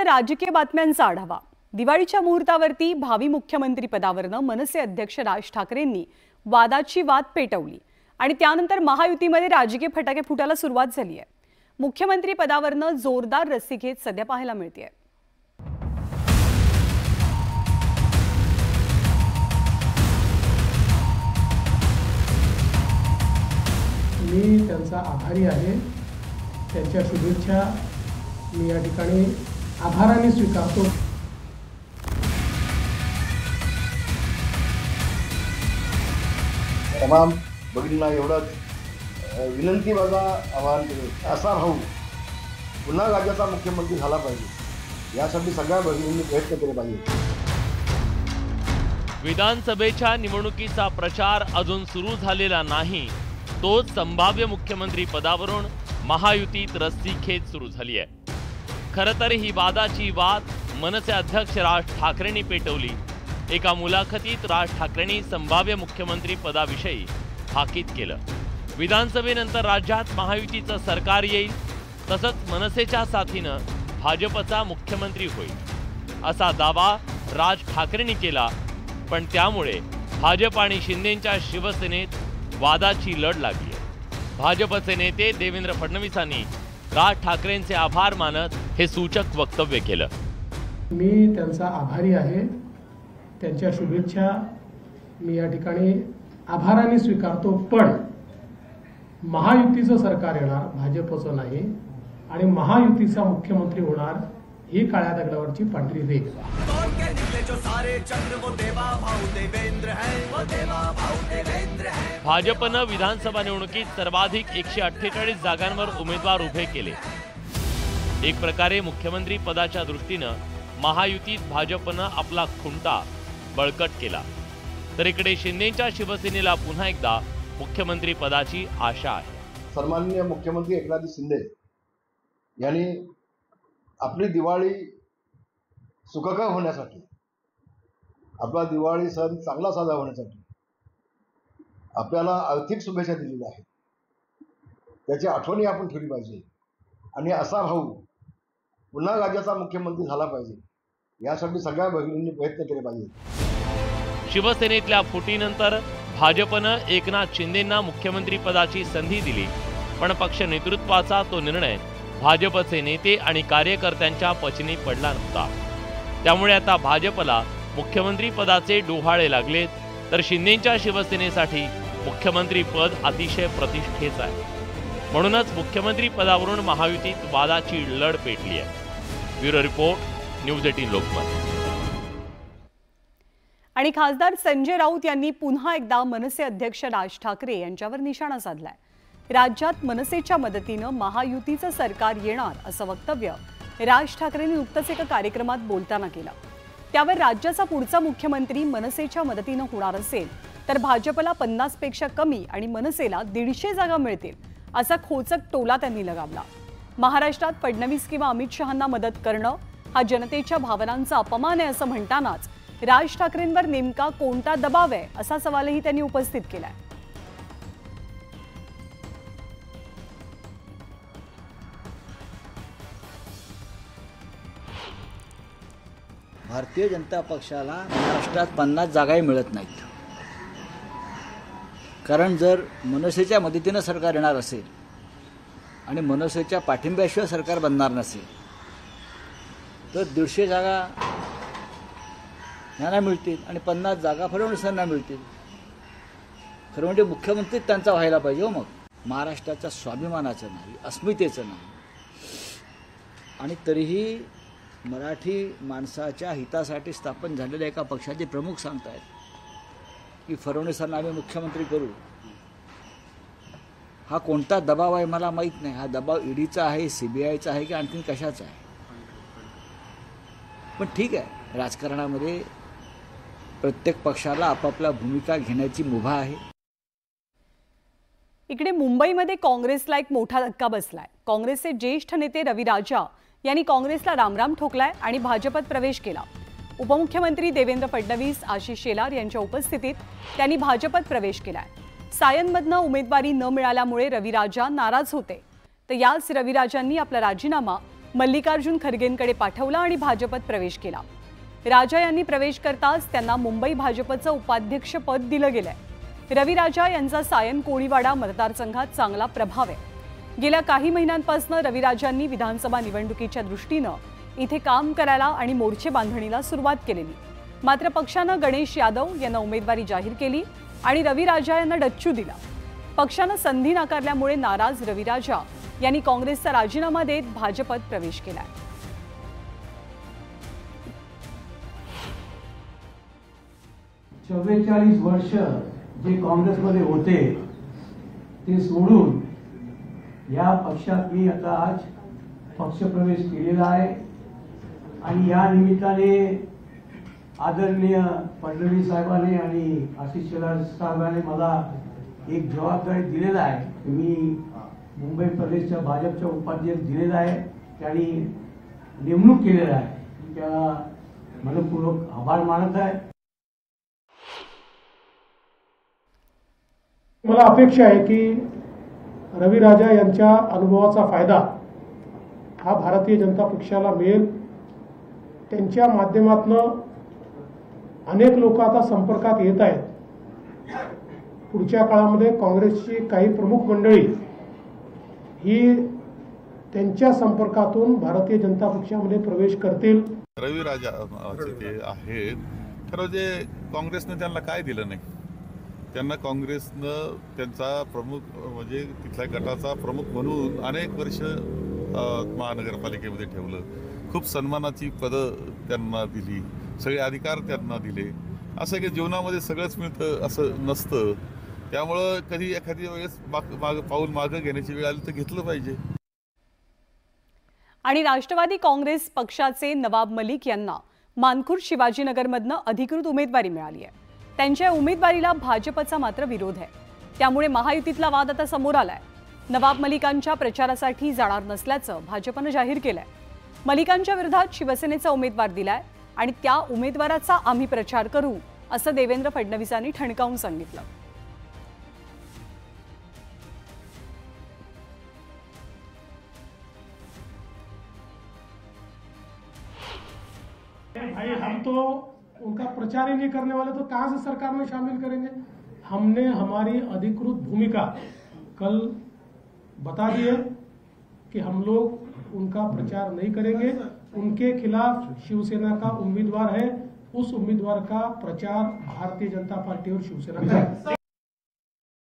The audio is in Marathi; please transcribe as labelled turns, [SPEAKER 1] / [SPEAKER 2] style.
[SPEAKER 1] तर राजकीय बातम्यांचा आढावा. दिवाळीच्या मुहूर्तावरती भावी मुख्यमंत्री पदावरनं मनसे अध्यक्ष राज ठाकरेंनी वादाची वाद पेटवली आणि त्यानंतर महायुतीमध्ये राजकीय फटाके फुटायला सुरुवात झाली आहे. मुख्यमंत्री पदावरनं जोरदार रस्सीखेच सध्या पाहायला मिळते
[SPEAKER 2] मी त्यांचा आभारी आहे. त्यांच्या शुभेच्छा मी या ठिकाणी आभाराने स्वीकारतो.
[SPEAKER 3] तमाम भगिनींना एवढंच. विनंती माझा आवाहन केलं असा भाऊ पुन्हा राज्याचा मुख्यमंत्री झाला पाहिजे. यासाठी सगळ्या भगिनींनी प्रयत्न केले पाहिजे.
[SPEAKER 4] विधानसभेच्या निवडणुकीचा प्रचार अजून सुरू झालेला नाही. तोच संभाव्य मुख्यमंत्री पदावरून महायुतीत रस्सीखेच सुरू झाली आहे. खरं तर ही वादाची वाद मनसे अध्यक्ष राज ठाकरेंनी पेटवली. एका मुलाखतीत राज ठाकरेंनी संभाव्य मुख्यमंत्री पदाविषयी भाकीत केलं. विधानसभेनंतर राज्यात महायुतीचं सरकार येईल तसंच मनसेच्या साथीनं भाजपचा मुख्यमंत्री होईल असा दावा राज ठाकरेंनी केला. पण त्यामुळे भाजप आणि शिंदेंच्या शिवसेनेत वादाची लढ लागली. भाजपचे नेते देवेंद्र फडणवीसांनी राज ठाकरेंचे आभार मानत हे सूचक वक्तव्य केलं.
[SPEAKER 2] मी त्यांचा आभारी आहे. त्यांच्या शुभेच्छा मी या ठिकाणी आभाराने स्वीकारतो पण महायुतीचं सरकार येणार भाजपचं नाही. आणि महायुतीचा मुख्यमंत्री होणार ही काळ्या दगडावरची पांढरी रेख
[SPEAKER 4] भाजपनं विधानसभा निवडणुकीत सर्वाधिक एकशे अठ्ठेचाळीस जागांवर उमेदवार उभे केले. एक प्रकारे मुख्यमंत्री पदाच्या दृष्टीनं महायुतीत भाजपनं आपला खुंटा बळकट केला. तर इकडे शिंदेच्या शिवसेनेला पुन्हा एकदा मुख्यमंत्री पदाची आशा आहे.
[SPEAKER 3] सन्माननीय मुख्यमंत्री एकनाथ शिंदे यांनी आपली दिवाळी सुखकर होण्यासाठी आपला दिवाळी सण चांगला साजरा होण्यासाठी आपल्याला आर्थिक शुभेच्छा दिलेल्या आहेत. त्याची आठवणी आपण ठेवली पाहिजे. आणि असा भाऊ पुन्हा राज्याचा मुख्यमंत्री झाला पाहिजे. यासाठी सगळ्या भगिनींनी प्रयत्न केले पाहिजे.
[SPEAKER 4] शिवसेनेतल्या फुटीनंतर भाजपनं एकनाथ शिंदेंना मुख्यमंत्री पदाची संधी दिली. पण पक्ष नेतृत्वाचा तो निर्णय भाजपचे नेते आणि कार्यकर्त्यांच्या पचनी पडला नव्हता. त्यामुळे आता भाजपला मुख्यमंत्री पदाचे डोहाळे लागलेत तर शिंदेच्या शिवसेनेसाठी मुख्यमंत्री पद अतिशय प्रतिष्ठेचं आहे. म्हणूनच मुख्यमंत्री पदावरून महायुतीत वादाची लढ पेटली आहे. Bureau report news eighteen Lokmat.
[SPEAKER 1] आणि खासदार संजय राऊत यांनी पुन्हा एकदा मनसे अध्यक्ष राज ठाकरे यांच्यावर निशाणा साधलाय. राज्यात मनसेच्या मदतीनं महायुतीचं सरकार येणार असं वक्तव्य राज ठाकरेंनी नुकतंच एका कार्यक्रमात बोलताना केलं. त्यावर राज्याचा पुढचा मुख्यमंत्री मनसेच्या मदतीनं होणार असेल तर भाजपला पन्नासपेक्षा कमी आणि मनसेला दीडशे जागा मिळतील असा खोचक टोला त्यांनी लगावला. महाराष्ट्रात फडणवीस किंवा अमित शहांना मदत करणं हा जनतेच्या भावनांचा अपमान आहे असं म्हणतानाच राज ठाकरेंवर नेमका कोणता दबाव आहे असा सवालही त्यांनी उपस्थित केलाय.
[SPEAKER 5] भारतीय जनता पक्षाला महाराष्ट्रात पन्नास जागाही मिळत नाहीत. कारण जर मनसेच्या मदतीनं सरकार येणार असेल आणि मनसेच्या पाठिंब्याशिवाय सरकार बनणार नसेल तर दीडशे जागा यांना मिळतील आणि पन्नास जागा फडणवीसांना मिळतील. खरं म्हणजे मुख्यमंत्रीच त्यांचा व्हायला पाहिजे हो मग. महाराष्ट्राच्या स्वाभिमानाचं नाही अस्मितेचं नाही. आणि तरीही मराठी माणसाच्या हितासाठी स्थापन झालेल्या एका पक्षाचे प्रमुख सांगतायत की फडणवीसांना आम्ही मुख्यमंत्री करू. हा कोणता दबाव आहे मला माहीत नाही. हा दबाव ईडीचा आहे सीबीआयचा आहे की आणखीन कशाचा आहे? पण ठीक आहे राजकारणामध्ये प्रत्येक पक्षाला आपापल्या भूमिका घेण्याची मुभा आहे.
[SPEAKER 1] इकडे मुंबईमध्ये काँग्रेसला एक मोठा धक्का बसलाय. काँग्रेसचे ज्येष्ठ नेते रवी राजा यांनी काँग्रेसला रामराम ठोकलाय आणि भाजपत प्रवेश केला. उपमुख्यमंत्री देवेंद्र फडणवीस आशिष शेलार यांच्या उपस्थितीत त्यांनी भाजपत प्रवेश केलाय. सायनमधनं उमेदवारी न मिळाल्यामुळे रविराजा नाराज होते. तर याच रविराजांनी आपला राजीनामा मल्लिकार्जुन खरगेंकडे पाठवला आणि भाजपत प्रवेश केला. राजा यांनी प्रवेश करताच त्यांना मुंबई भाजपचं उपाध्यक्षपद दिलं गेलंय. रविराजा यांचा सायन कोळीवाडा मतदारसंघात चांगला प्रभाव आहे. गेल्या काही महिन्यांपासून रविराजांनी विधानसभा निवडणुकीच्या दृष्टीनं इथे काम करायला आणि मोर्चे बांधणीला सुरुवात केलेली. मात्र पक्षानं गणेश यादव यांना उमेदवारी जाहीर केली आणि रविराजा यांना डच्चू दिला. पक्षानं संधी नाकारल्यामुळे नाराज रविराजा यांनी काँग्रेसचा राजीनामा देत भाजपत प्रवेश केला
[SPEAKER 6] चव्वेचाळीस वर्ष जे काँग्रेसमध्ये होते ते सोडून या पक्षात मी आता आज पक्षप्रवेश केलेला आहे. आणि या निमित्ताने आदरणीय फडणवीस साहेबांनी आणि आशिष शेलार साहेबांनी मला एक जबाबदारी दिलेला आहे. मी मुंबई प्रदेशच्या भाजपच्या उपाध्यक्ष दिलेला आहे. त्यांनी नेमणूक केलेला आहे. त्या मनपूर्वक आभार मानत आहे.
[SPEAKER 2] मला अपेक्षा आहे की रवी राजा यांच्या अनुभवाचा फायदा हा भारतीय जनता पक्षाला मिळेल. त्यांच्या माध्यमातनं अनेक लोक आता संपर्कात येत आहेत. पुढच्या काळामध्ये काँग्रेसची काही प्रमुख मंडळी ही त्यांच्या संपर्कातून भारतीय जनता पक्षामध्ये प्रवेश करतील.
[SPEAKER 7] रवी राजा ते आहेत. खरं जे काँग्रेसनं त्यांना काय दिलं नाही? त्यांना काँग्रेसनं त्यांचा प्रमुख म्हणजे तिथल्या गटाचा प्रमुख म्हणून अनेक वर्ष महानगरपालिकेमध्ये ठेवलं. खूप सन्मानाची पदं त्यांना दिली. सगळे अधिकार त्यांना दिले. असं की जीवनामध्ये सगळंच मिळतं असं नसतं. त्यामुळं कधी एखादी वेळेस माग माग पाऊल मागं घेण्याची वेळ आली तर घेतलं पाहिजे.
[SPEAKER 1] आणि राष्ट्रवादी काँग्रेस पक्षाचे नवाब मलिक यांना मानखुर्द शिवाजीनगरमधनं अधिकृत उमेदवारी मिळाली आहे. त्यांच्या उमेदवारीला भाजपचा मात्र विरोध आहे. त्यामुळे महायुतीतला वाद आता समोर आलाय. नवाब मलिकांच्या प्रचारासाठी जाणार नसल्याचं भाजपनं जाहीर केलंय. मलिकांच्या विरोधात शिवसेनेचा उमेदवार दिलाय आणि त्या उमेदवाराचा आम्ही प्रचार करू असं देवेंद्र फडणवीसांनी ठणकावून सांगितलं.
[SPEAKER 2] हम तो उनका प्रचार ही नहीं करने वाले तो कहाँ से सरकार में शामिल करेंगे? हमने हमारी अधिकृत भूमिका कल बता दी है कि हम लोग उनका प्रचार नहीं करेंगे। उनके खिलाफ शिवसेना का उम्मीदवार है। उस उम्मीदवार का प्रचार भारतीय जनता पार्टी और शिवसेना करेगी।